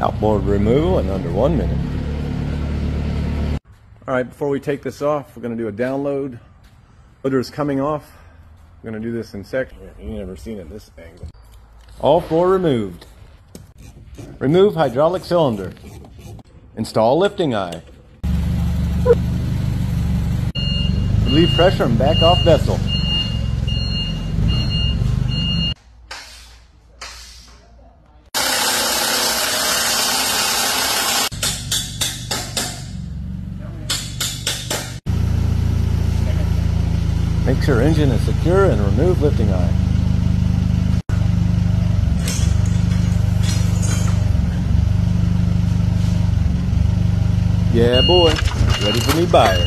Outboard removal in under one minute. All right, before we take this off, we're going to do a download. Loader is coming off. We're going to do this in section. You've never seen it this angle. All four removed. Remove hydraulic cylinder. Install lifting eye. Relieve pressure and back off vessel. Make sure engine is secure and remove lifting eye. Yeah, boy. Ready for new buyer.